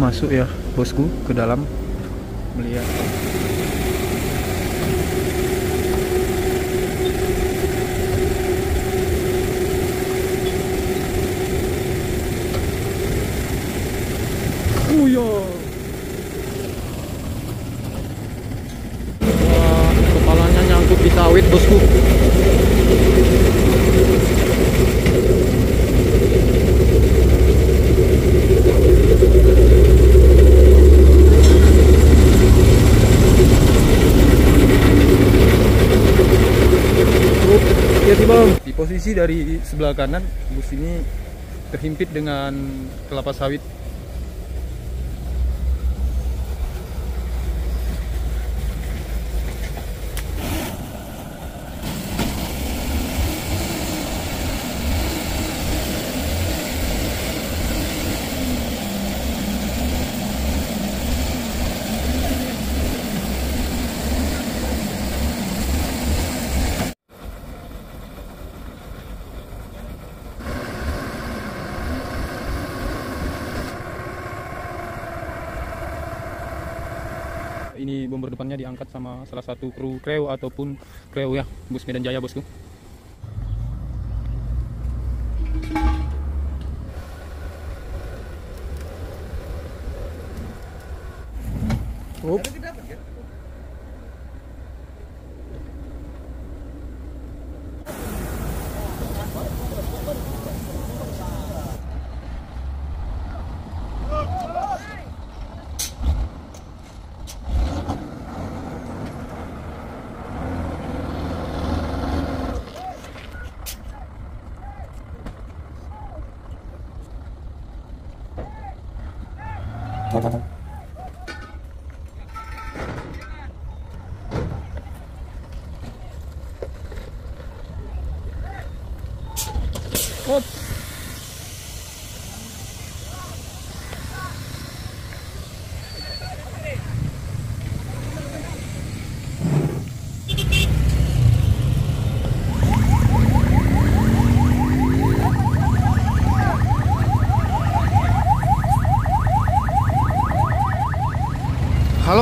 masuk ya bosku ke dalam. Melihat Oh ya. Wah, kepalanya nyangkut di sawit, bosku. Oh, hati-hati bang. Di posisi dari sebelah kanan bus ini terhimpit dengan kelapa sawit ini bomber depannya diangkat sama salah satu kru kreo ataupun kreo ya bus Medan Jaya bosku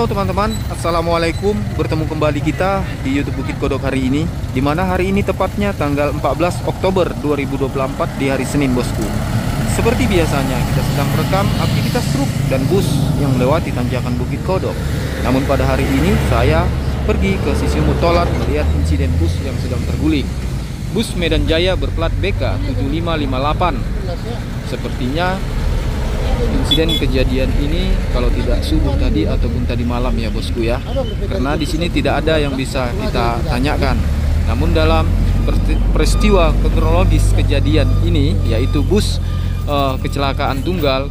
Teman-teman, Assalamualaikum. Bertemu kembali kita di Youtube Bukit Kodok hari ini Di mana hari ini tepatnya tanggal 14 Oktober 2024 di hari Senin bosku. Seperti biasanya kita sedang merekam aktivitas truk dan bus yang melewati tanjakan Bukit Kodok. Namun pada hari ini saya pergi ke sisi Mutolat melihat insiden bus yang sedang terguling. Bus Medan Jaya berplat BK 7558 Sepertinya insiden kejadian ini kalau tidak subuh tadi ataupun tadi malam ya bosku ya. Karena di sini tidak ada yang bisa kita tanyakan. Namun dalam peristiwa kronologis kejadian ini yaitu bus uh, kecelakaan tunggal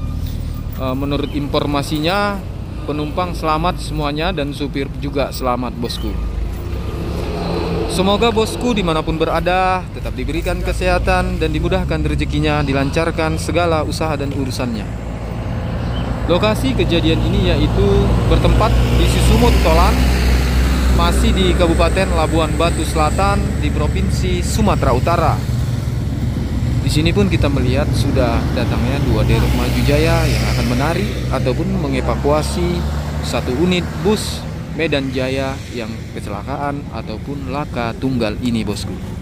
uh, menurut informasinya penumpang selamat semuanya dan supir juga selamat bosku. Semoga bosku di mana pun berada tetap diberikan kesehatan dan dimudahkan rezekinya, dilancarkan segala usaha dan urusannya. Lokasi kejadian ini yaitu bertempat di Sisumut Tolan, masih di Kabupaten Labuan Batu Selatan di Provinsi Sumatera Utara. Di sini pun kita melihat sudah datangnya dua derek maju jaya yang akan menari ataupun mengevakuasi satu unit bus Medan Jaya yang kecelakaan ataupun laka tunggal ini bosku.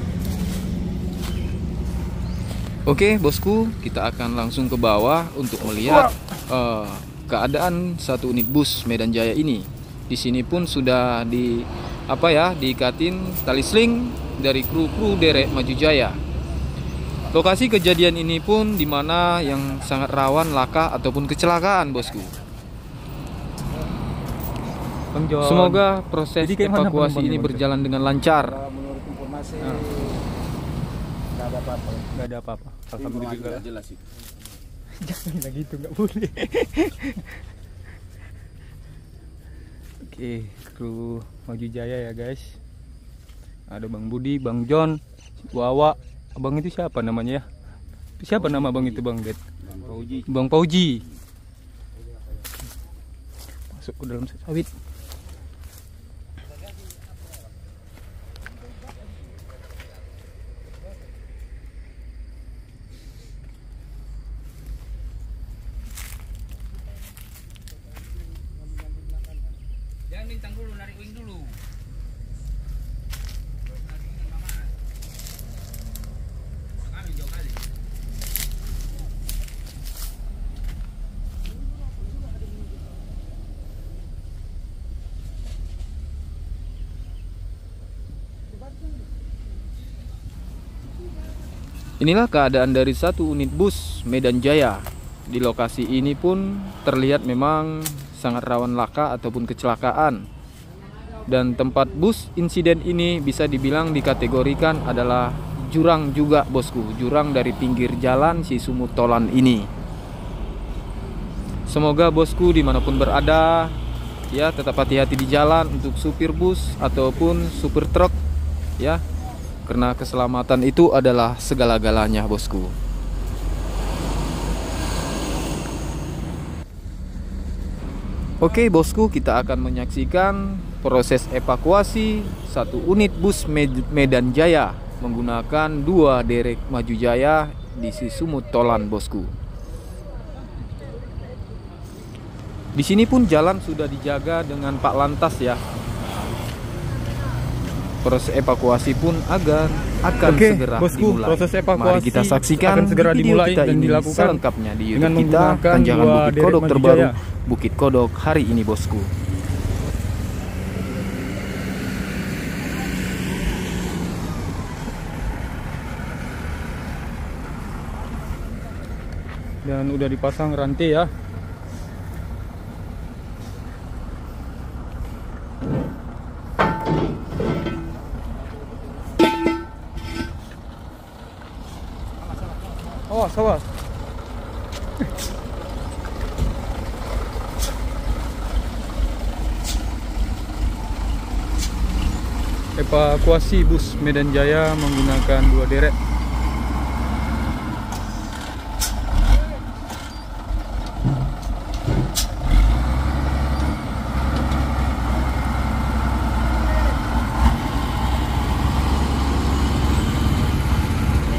Oke bosku, kita akan langsung ke bawah untuk melihat uh, keadaan satu unit bus Medan Jaya ini. Di sini pun sudah di apa ya diikatin tali sling dari kru-kru derek Maju Jaya. Lokasi kejadian ini pun di mana yang sangat rawan laka ataupun kecelakaan bosku. Semoga proses evakuasi ini berjalan dengan lancar. menurut informasi Nah. Nggak ada apa-apa Gak ada apa-apa. Alhamdulillah jelas itu Jangan lagi itu nggak boleh. Oke, kru Maju Jaya ya guys. Ada Bang Budi, Bang John, Wawa. Abang itu siapa namanya ya? Siapa nama abang itu Bang Det? Bang Fauji Bang Pauji. Masuk ke dalam sawit. Inilah keadaan dari satu unit bus Medan Jaya. Di lokasi ini pun terlihat memang sangat rawan laka ataupun kecelakaan. Dan tempat bus insiden ini bisa dibilang dikategorikan adalah jurang juga bosku, jurang dari pinggir jalan si Sumut Tolan ini. Semoga bosku di mana pun berada ya tetap hati-hati di jalan untuk supir bus ataupun supir truk ya karena keselamatan itu adalah segala-galanya bosku. Oke bosku kita akan menyaksikan proses evakuasi satu unit bus Med- Medan Jaya menggunakan dua derek maju jaya di Sumut Tolan bosku. Di sini pun jalan sudah dijaga dengan Pak Lantas ya proses evakuasi pun agar akan Oke, segera bosku, dimulai. proses evakuasi Mari kita saksikan akan segera video dimulai kita dan ini dilakukan selengkapnya di dengan YouTube kita menggunakan Tanjakan Bukit Kodok terbaru. Bukit Kodok hari ini bosku. dan udah dipasang rantai ya awas awas evakuasi bus Medan Jaya menggunakan dua derek.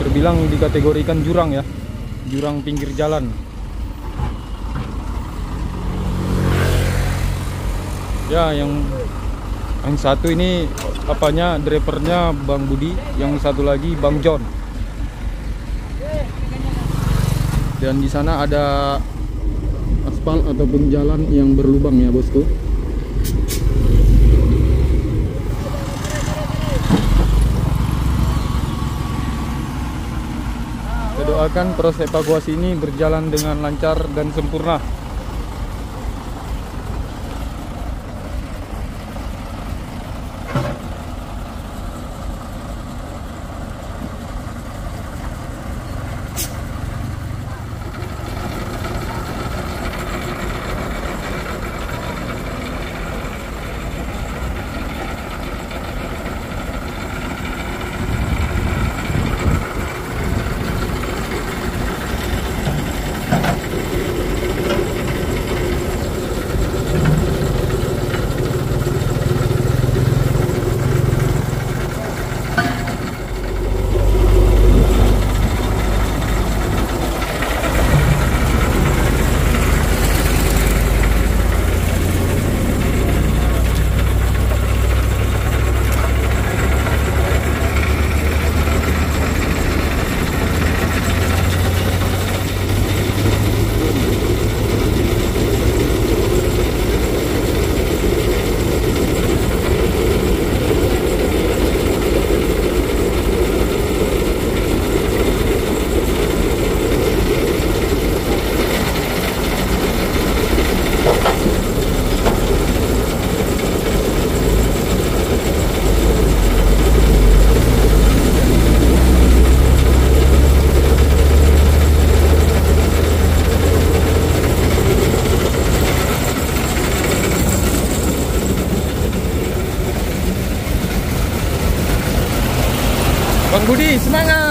Terbilang dikategorikan jurang ya jurang pinggir jalan. Ya yang yang satu ini apanya drivernya Bang Budi yang satu lagi Bang John dan di sana ada aspal ataupun jalan yang berlubang ya bosku Kita doakan proses evakuasi ini berjalan dengan lancar dan sempurna. 那饭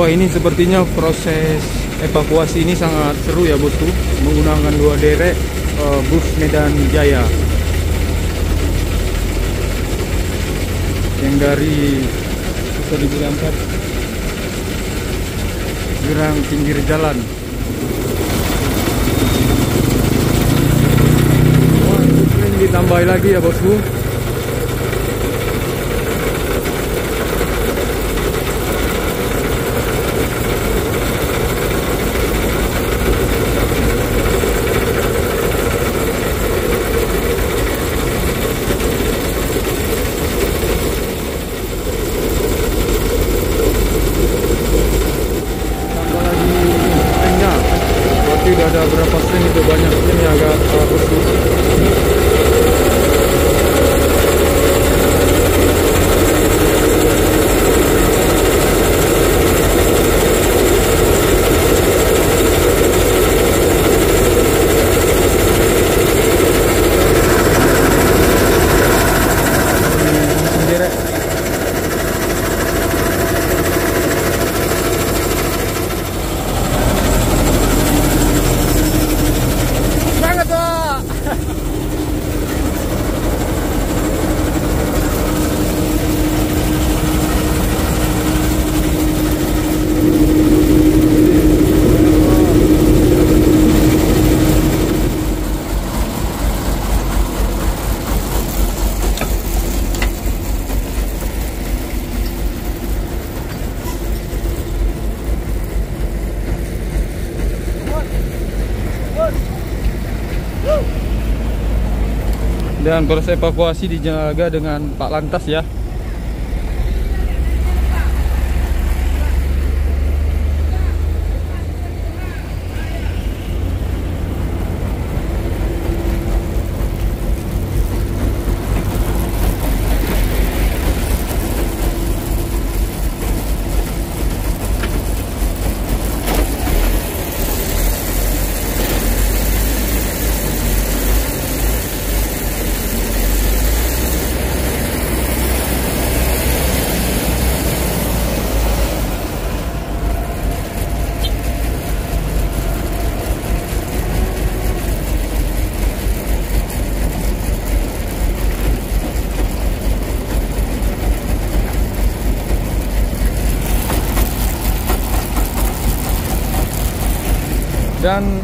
Wah ini sepertinya proses evakuasi ini sangat seru ya bosku. Menggunakan dua derek eh, bus Medan Jaya. Yang dari bisa dibilang Jurang pinggir jalan. Wah ini ditambah lagi ya bosku tambah lagi ringnya berarti udah ada berapa string itu banyak ini agak uh, bosku sendiri Semangat Pak. Dan proses evakuasi dijaga dengan Pak Lantas ya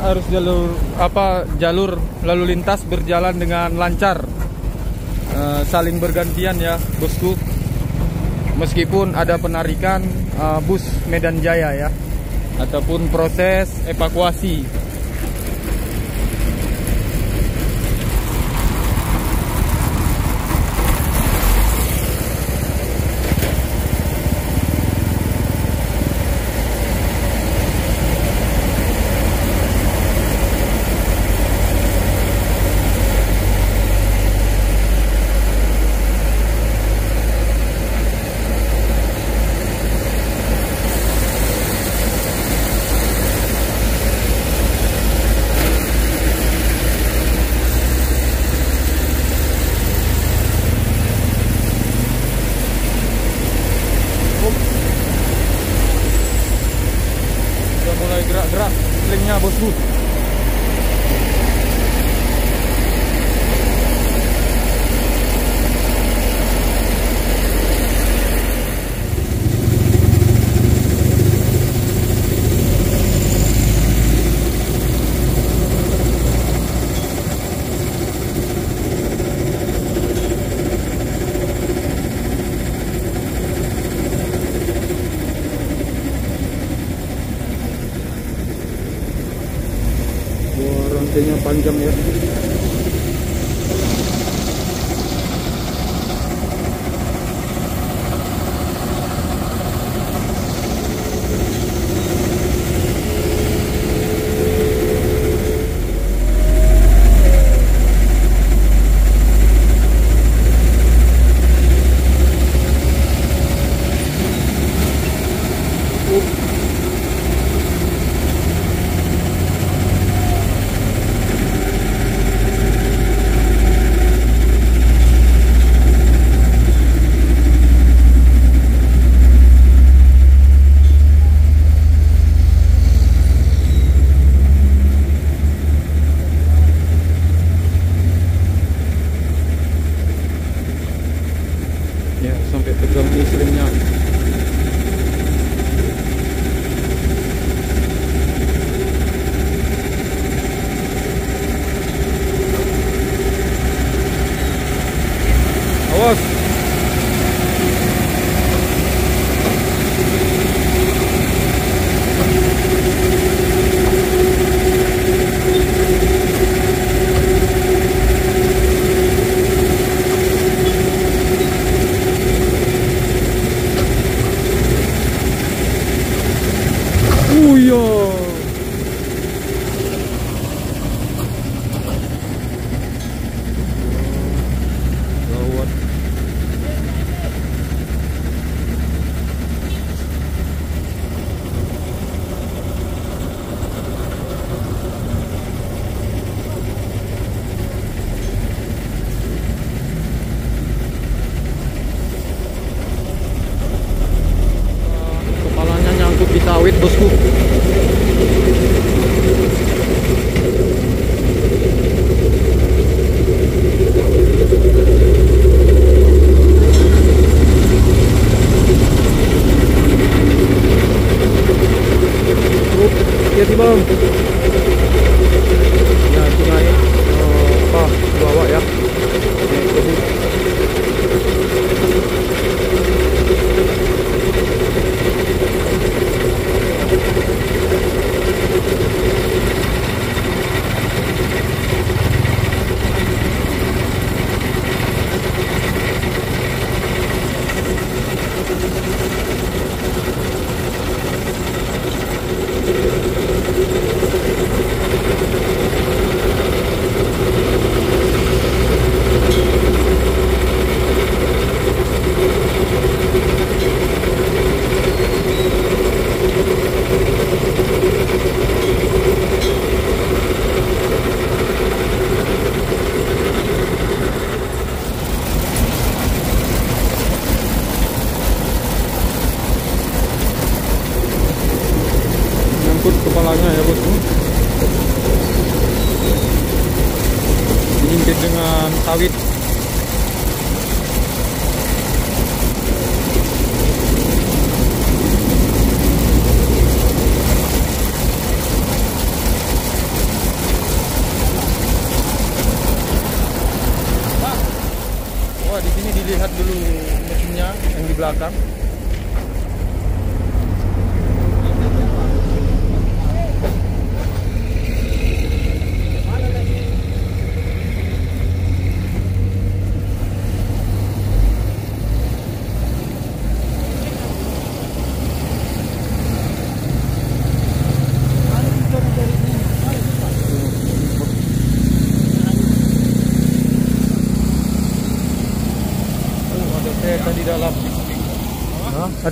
dan arus jalur apa jalur lalu lintas berjalan dengan lancar. Eh, saling bergantian ya bosku. Meskipun ada penarikan eh, bus Medan Jaya ya ataupun proses evakuasi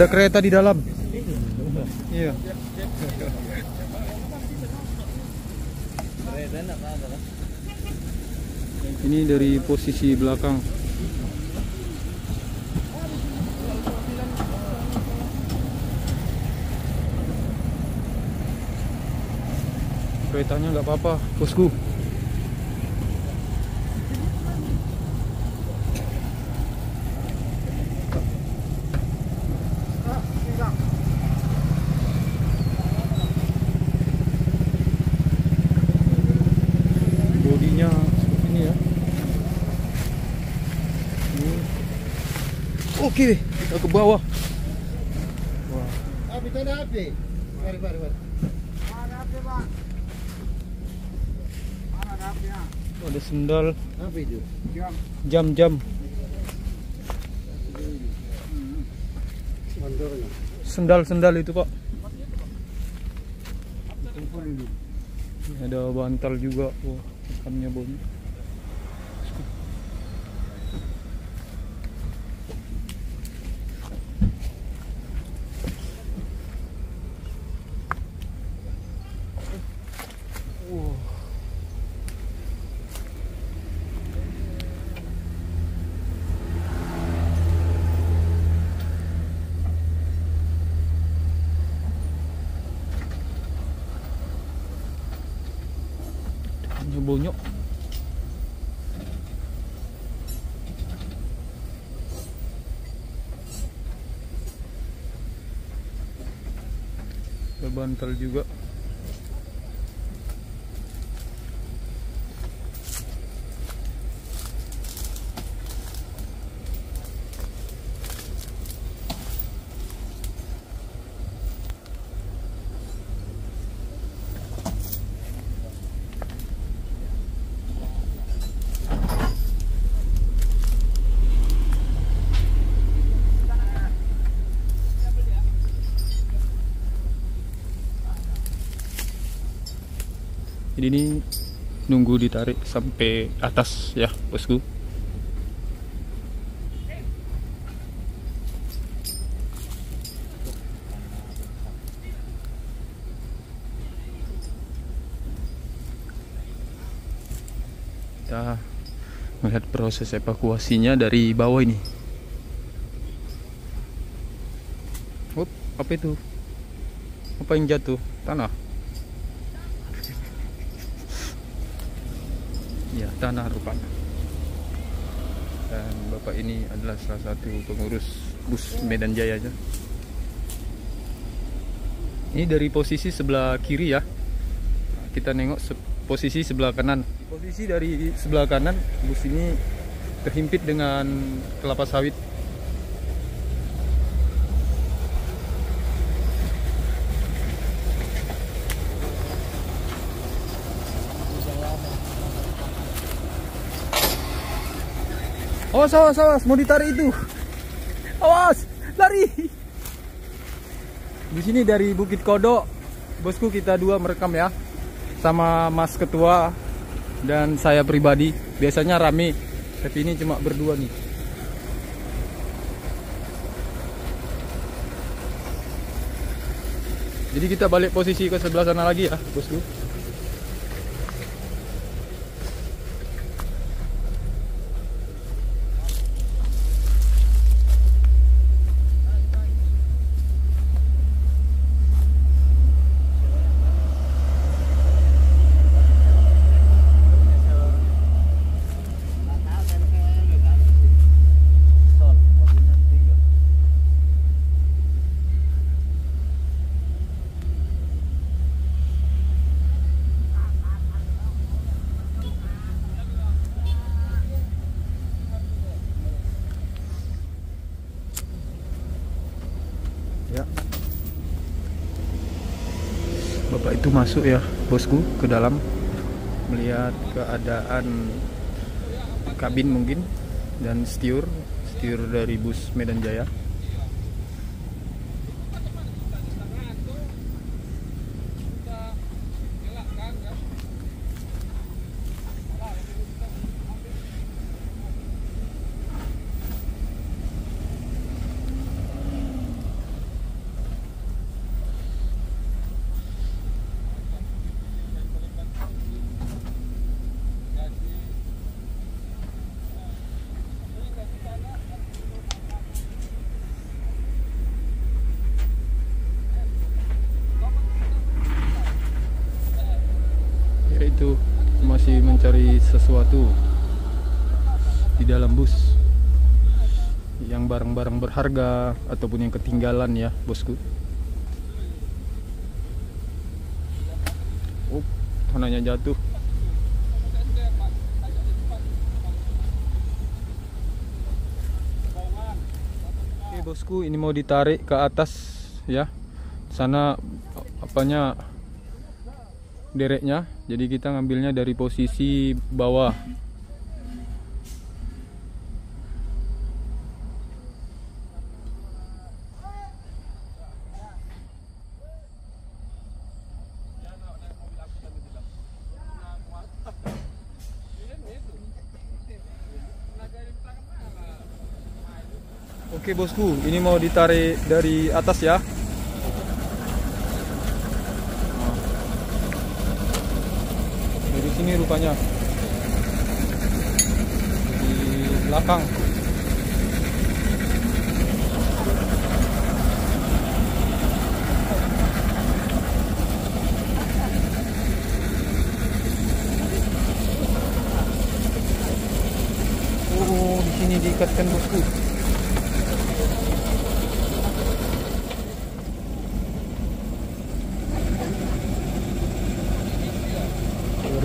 Ada kereta di dalam. Iya. Ini dari posisi belakang. Keretanya nggak apa-apa, bosku. bodinya seperti ini ya Ini. Oke kita ke bawah. Wah. Api itu ada api. Mari, mari, mari. ada sendal. Apa itu? jam-jam Mandornya. sendal-sendal itu pak. Ini ada bantal juga. Oh ikannya baunya Wah. Ini bonyok. Bantal juga. Jadi ini nunggu ditarik sampai atas ya, bosku. Kita melihat proses evakuasinya dari bawah ini. Up, apa itu? Apa yang jatuh? Tanah. Ya, tanah rupanya. Dan bapak ini adalah salah satu pengurus bus Medan Jaya. Ini dari posisi sebelah kiri ya. Kita nengok se- posisi sebelah kanan. Posisi dari sebelah kanan bus ini terhimpit dengan kelapa sawit. Awas, awas, awas, mau ditarik itu. Awas, lari. Di sini dari Bukit Kodok, bosku kita dua merekam ya, sama Mas Ketua dan saya pribadi. Biasanya rame, tapi ini cuma berdua nih. Jadi kita balik posisi ke sebelah sana lagi ya, bosku. Ya. Bapak itu masuk ya, bosku, ke dalam melihat keadaan kabin mungkin dan setiur, setiur dari bus Medan Jaya. Yaitu masih mencari sesuatu di dalam bus yang barang-barang berharga ataupun yang ketinggalan ya bosku? Oh tanahnya jatuh. Oke bosku ini mau ditarik ke atas ya. Sana apanya dereknya. Jadi kita ngambilnya dari posisi bawah Oke bosku, ini mau ditarik dari atas ya. Dari sini rupanya. Di belakang. Oh, di sini diikatkan bosku.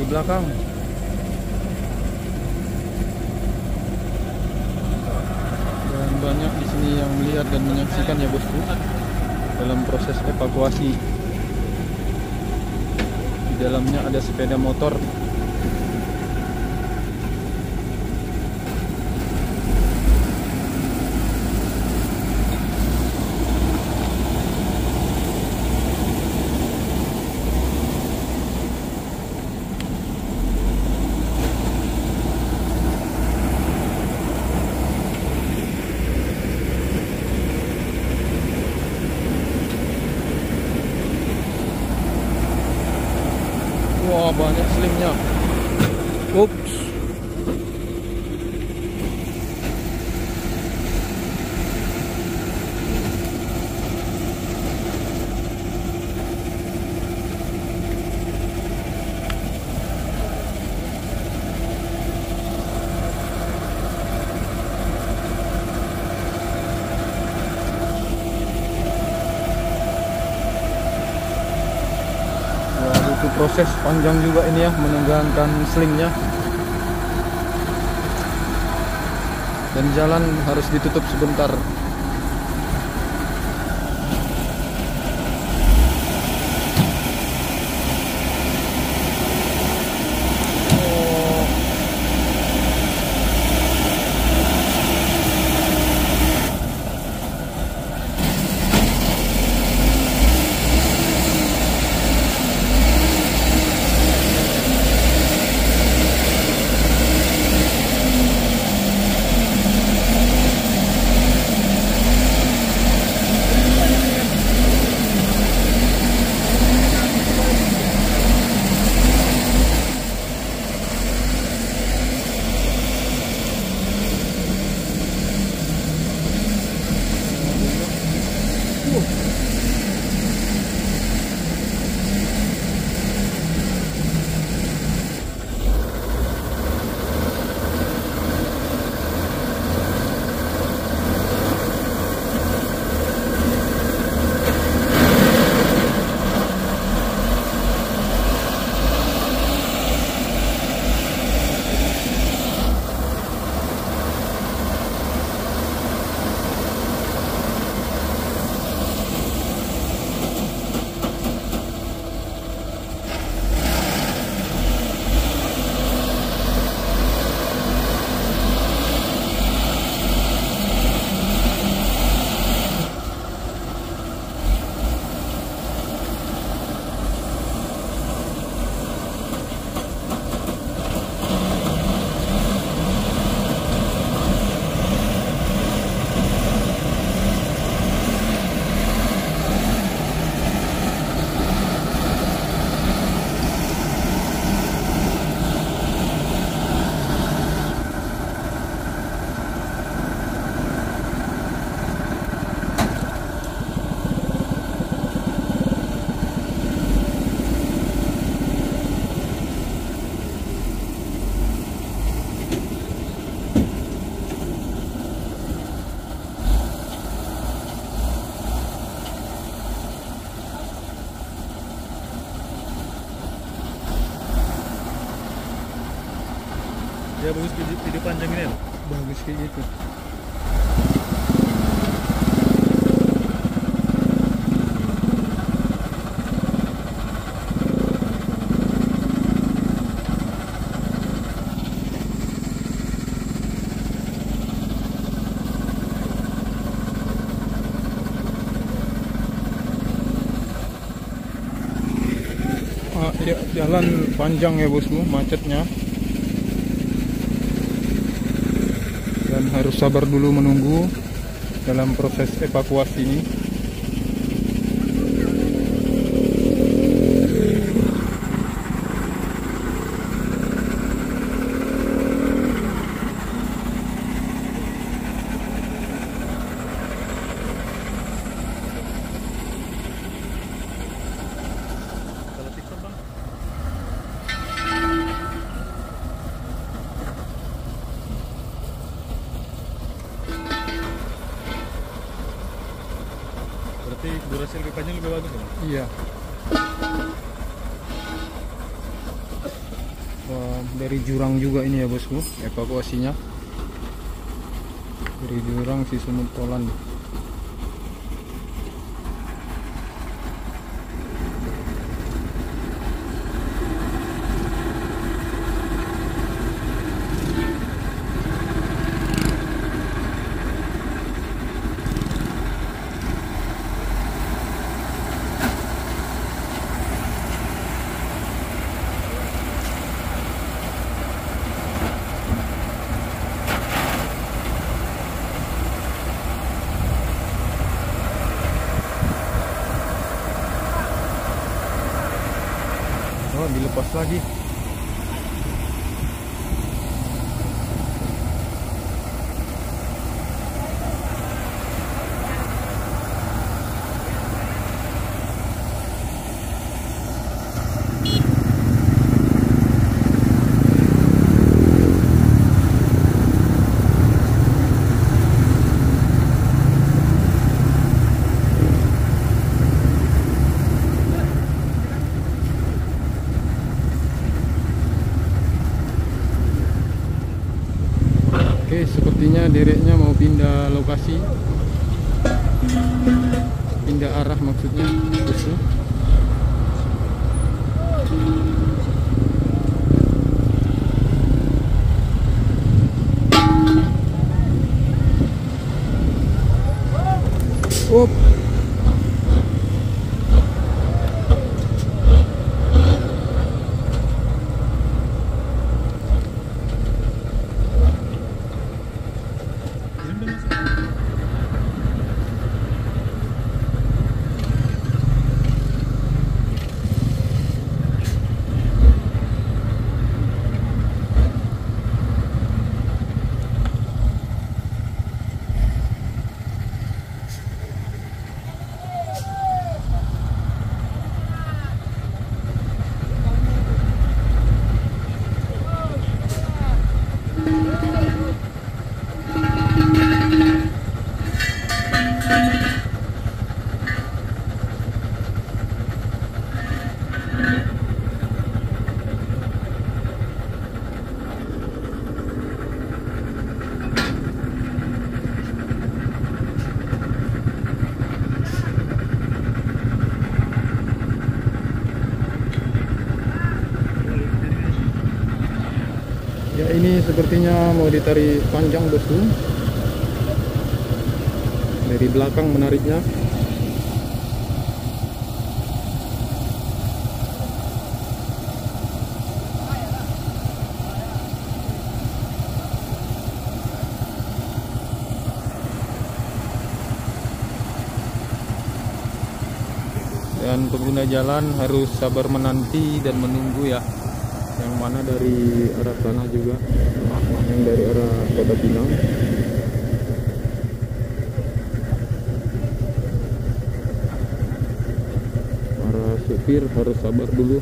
belakang. Dan banyak di sini yang melihat dan menyaksikan ya bosku dalam proses evakuasi. Di dalamnya ada sepeda motor. Wah, banyak slimnya. Ups. Wah, proses panjang juga ini ya menegangkan slingnya. Dan jalan harus ditutup sebentar. Video panjang ini. Bagus kayak gitu. Ah, ya, jalan panjang ya bosku, macetnya. dan harus sabar dulu menunggu dalam proses evakuasi ini. Evakuasinya. Dari jurang si sumut tolan ini sepertinya mau ditarik panjang bosku. Dari belakang menariknya. Dan pengguna jalan harus sabar menanti dan menunggu ya mana dari arah sana juga? Yang dari arah kota Pinang. Para supir harus sabar dulu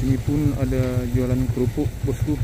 sini pun ada jualan kerupuk bosku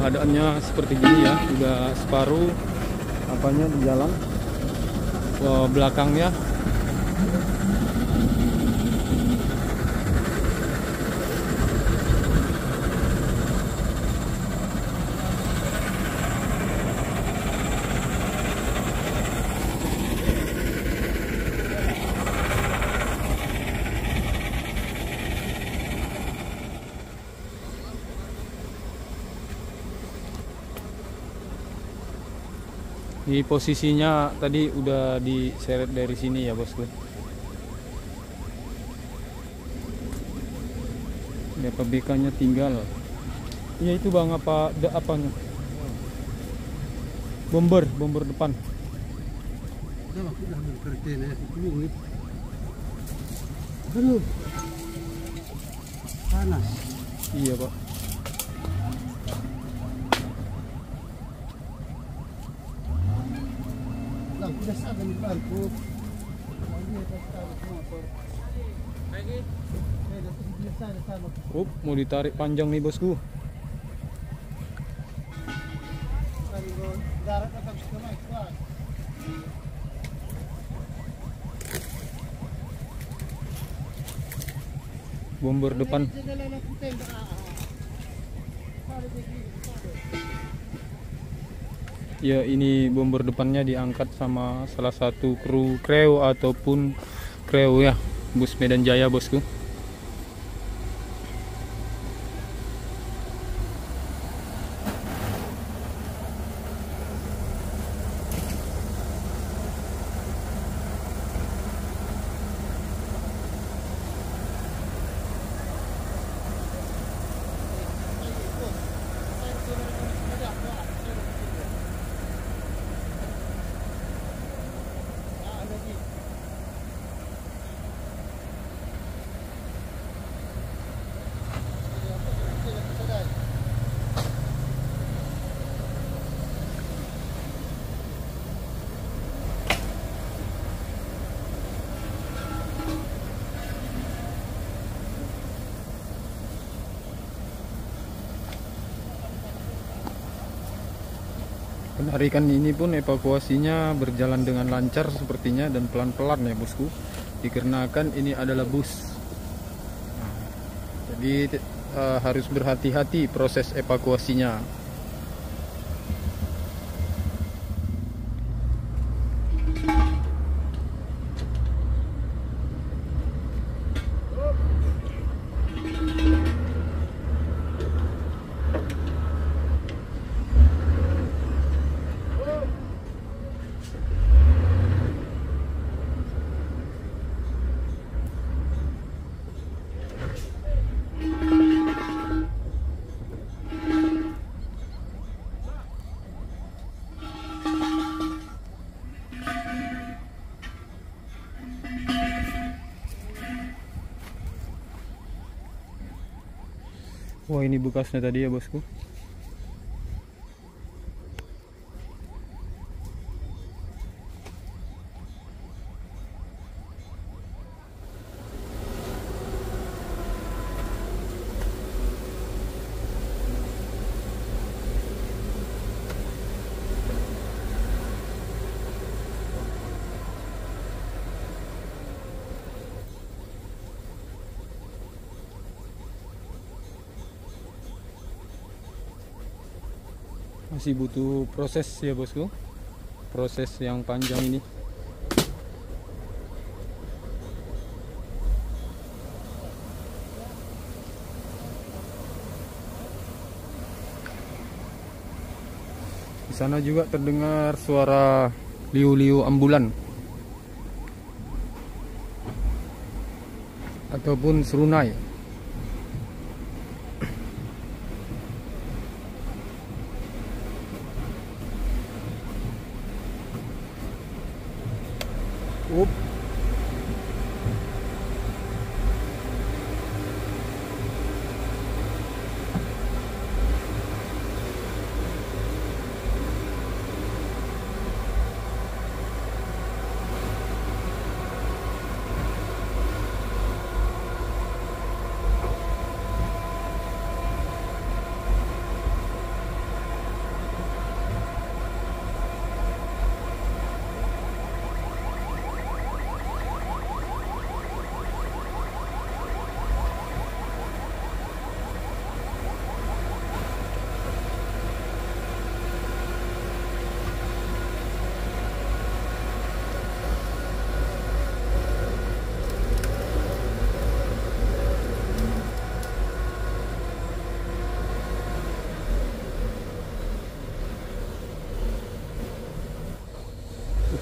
keadaannya seperti gini ya. Udah separuh apanya di jalan Wah, belakangnya Ini posisinya tadi udah diseret dari sini ya bosku. Ya pabrikannya tinggal. Iya itu bang apa da, apanya? Bomber, bomber depan. Udah lah, udah ambil kertin ya. Nih. Aduh. Panas. Iya pak. Up, mau ditarik panjang nih bosku. Bomber depan. Jangan lalang tembak. Ah, ah. Ada begini, ada. Ya ini bomber depannya diangkat sama salah satu kru kreo ataupun kreo ya bus Medan Jaya bosku. Penarikan ini pun evakuasinya berjalan dengan lancar sepertinya dan pelan-pelan ya bosku. Dikarenakan ini adalah bus. Nah, jadi eh, harus berhati-hati proses evakuasinya. Bekasnya tadi ya bosku. Masih butuh proses ya bosku. Proses yang panjang ini. Di sana juga terdengar suara liu-liu ambulan. Ataupun serunai.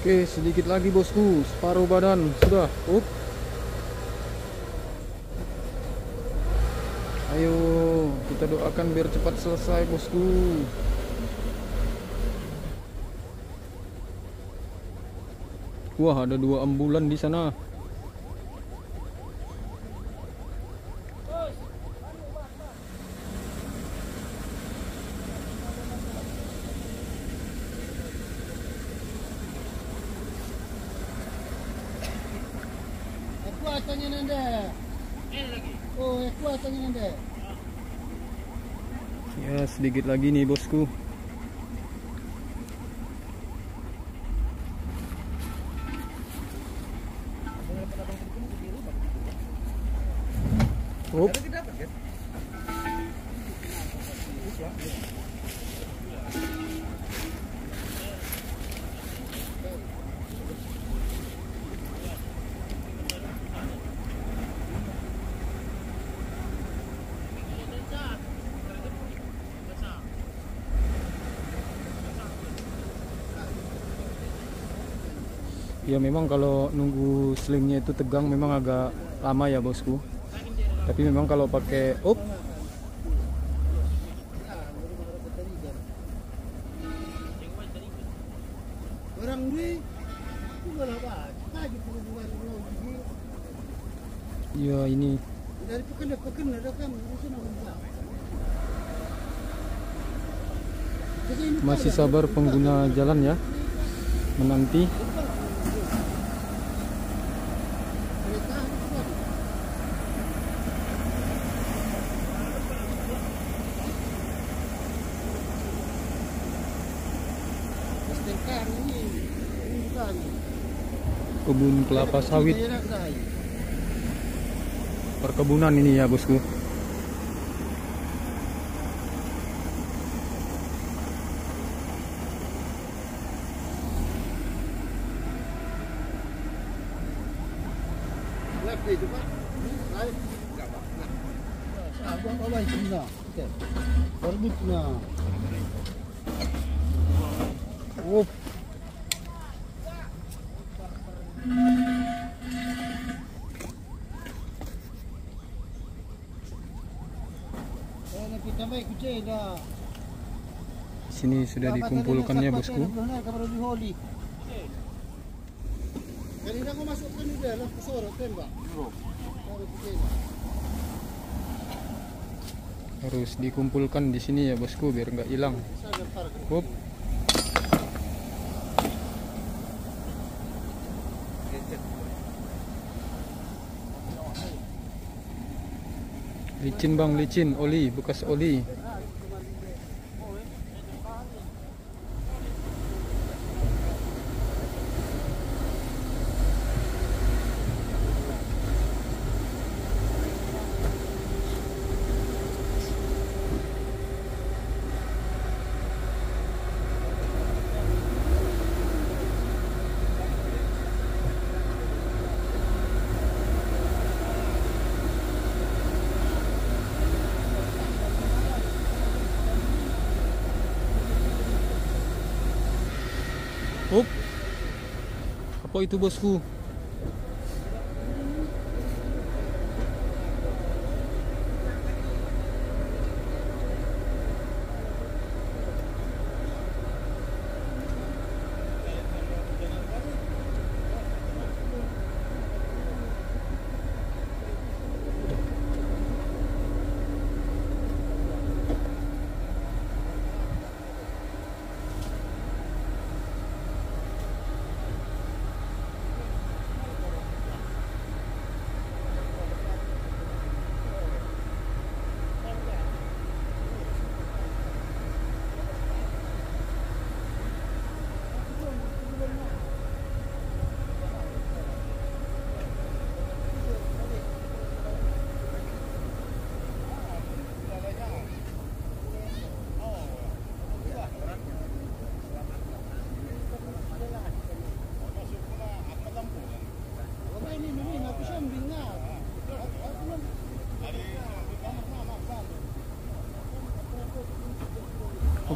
Oke, sedikit lagi bosku, separuh badan sudah. Up. Ayo, kita doakan biar cepat selesai bosku. Wah, ada dua ambulan di sana. Sedikit lagi nih bosku. Up. Ya memang kalau nunggu slingnya itu tegang memang agak lama ya bosku. Tapi memang kalau pakai up. Ya ini. Dari pekan ke pekan ada kan masih sabar pengguna jalan ya menanti. kereta itu kan. STNK ini, ini bukan. Kebun kelapa sawit perkebunan ini ya bosku. Sudah dikumpulkannya bosku. Kanina ko masukkan ni dia lah kesorot Pak? Sorot kucing. Harus dikumpulkan di sini ya bosku biar nggak hilang. Up. Licin bang, licin, oli, bekas oli. Up. Itu bosku?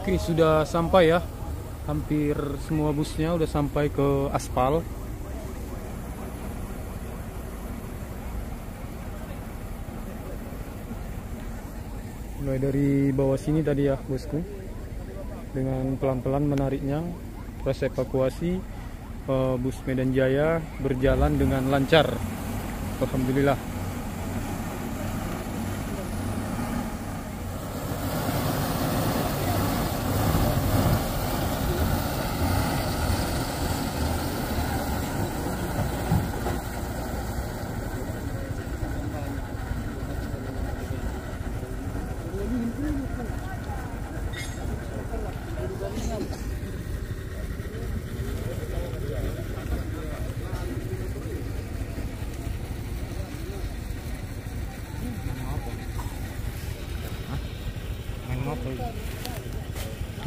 Oke, sudah sampai ya. hampir semua busnya udah sampai ke aspal. Mulai dari bawah sini tadi ya bosku. Dengan pelan-pelan menariknya proses evakuasi eh, bus Medan Jaya berjalan dengan lancar. Alhamdulillah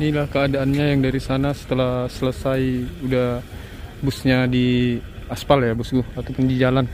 Inilah keadaannya yang dari sana setelah selesai udah busnya di aspal ya bosku ataupun di jalan.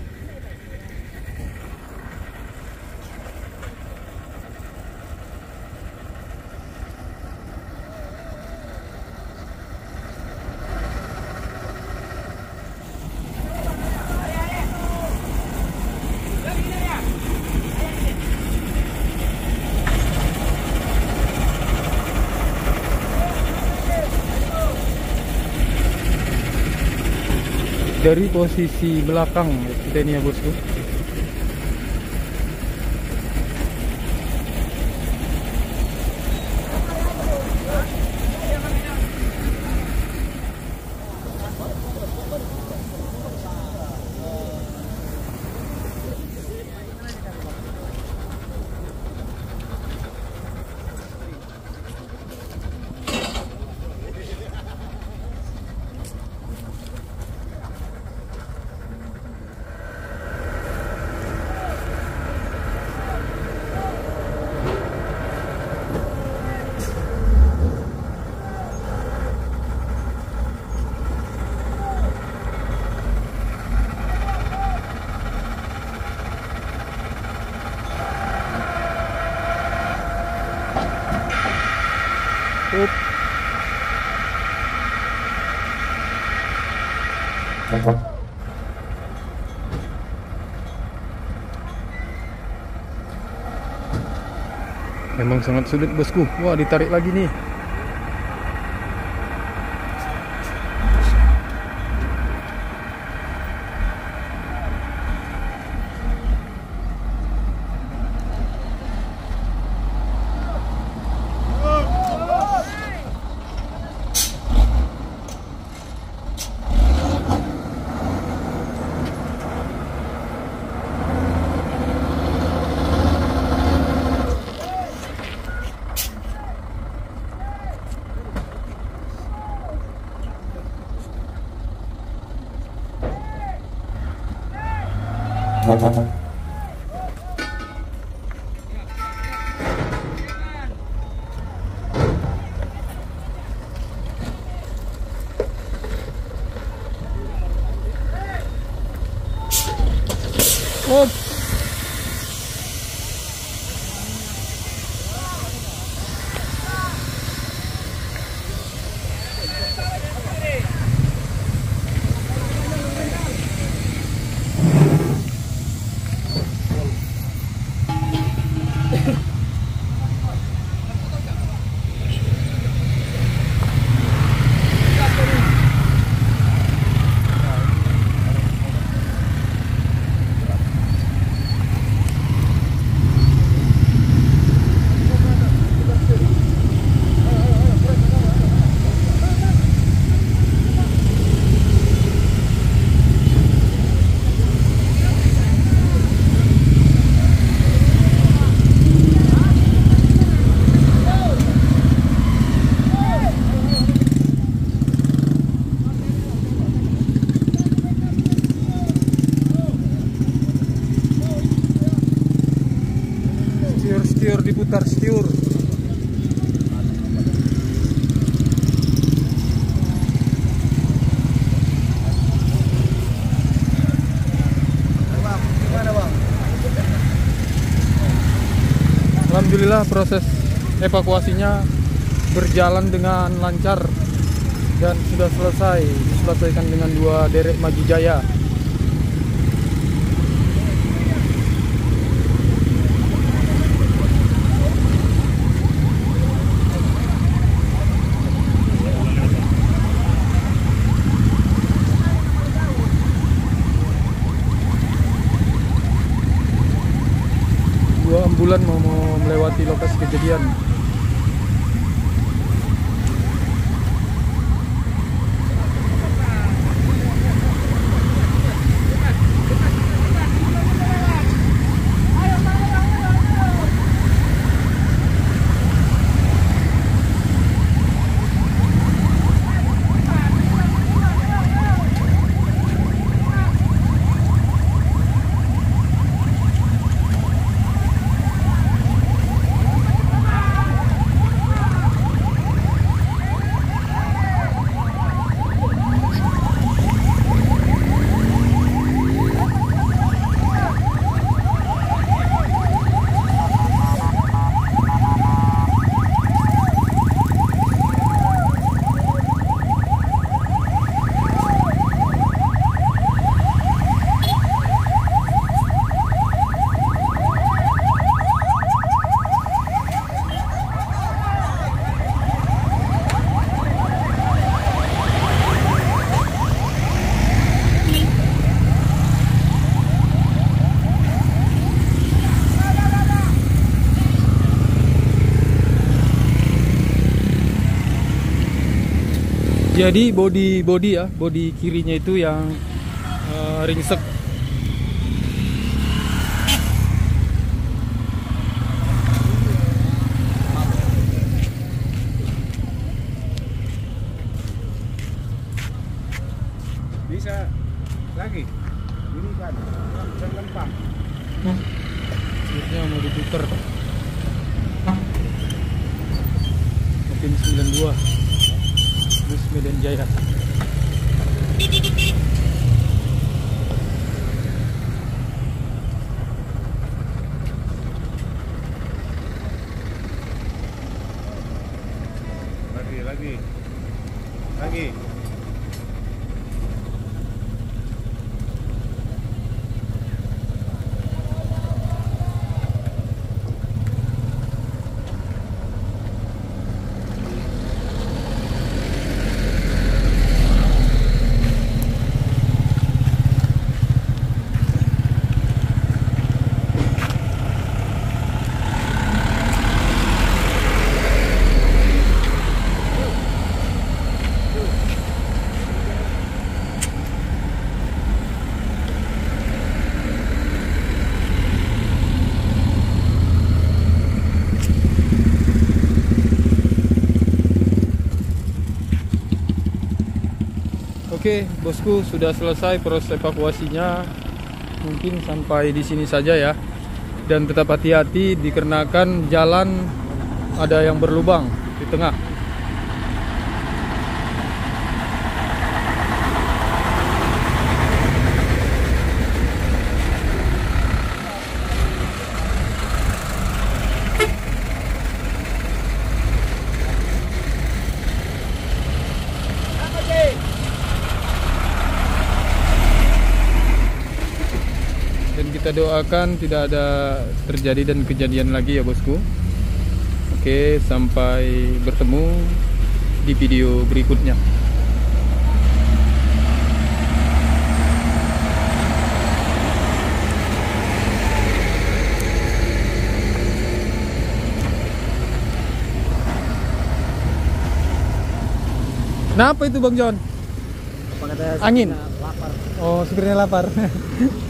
Dari posisi belakang kita ini ya bosku. Up. Memang sangat sulit bosku. Wah ditarik lagi nih. Up. Alhamdulillah proses evakuasinya berjalan dengan lancar dan sudah selesai diselesaikan dengan dua derek Magi Jaya. Dua ambulan mau, mau melewati Jadi body body ya, body kirinya itu yang eh, ringsek. Bisa lagi. Ini kan jangan pak. Seatnya mau diputer. Mesin 92 Bus Medan Jaya. Lagi lagi. Lagi. Oke, bosku sudah selesai proses evakuasinya. Mungkin sampai di sini saja ya. Dan tetap hati-hati dikarenakan jalan ada yang berlubang di tengah. dan kita doakan tidak ada terjadi dan kejadian lagi ya bosku oke sampai bertemu di video berikutnya Kenapa itu Bang John? Angin. Oh, supirnya lapar.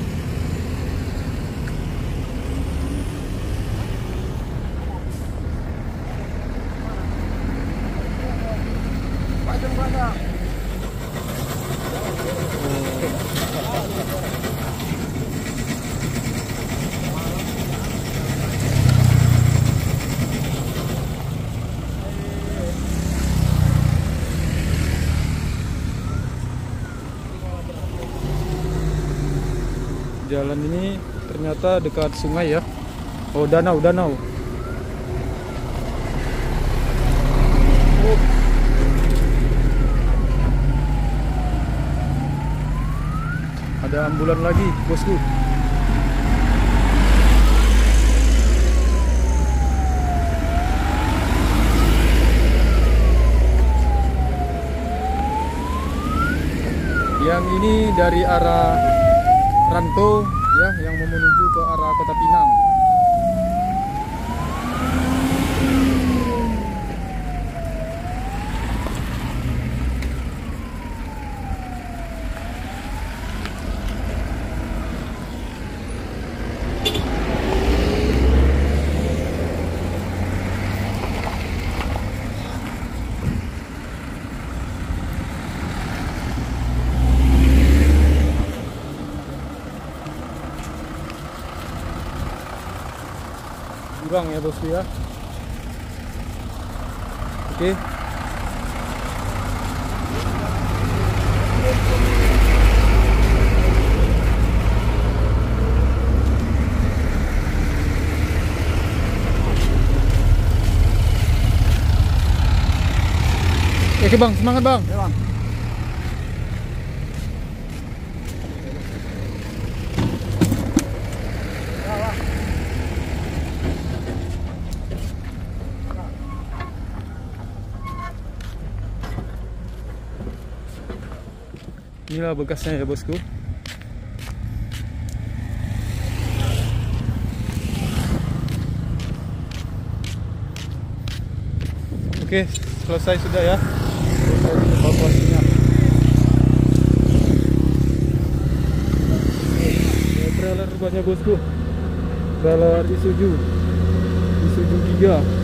kita dekat sungai ya. Oh danau danau. Ada ambulan lagi bosku. Yang ini dari arah rantau ya yang menuju ke arah Kota Pinang. Kurang ya bosku ya. Oke. Oke bang, semangat bang. Inilah bekasnya ya bosku. Oke, selesai sudah ya. Selesai trailer banyak bosku. Trailer Isuzu. Isuzu 3.